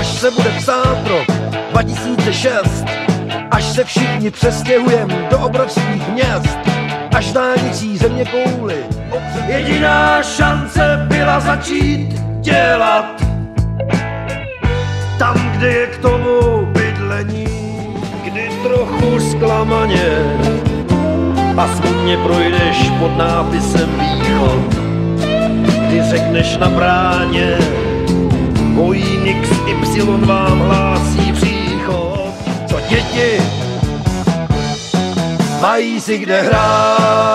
až se bude psát rok 2006, až se všichni přestěhujeme do obrovských měst, až dálnicí země kouly. Jediná šance byla začít dělat tam, kde je k tomu bydlení, kdy trochu zklamaně a smutně projdeš pod nápisem východ, kdy řekneš na bráně, Boeing XY vám hlásí příchod, co děti mají si kde hrát.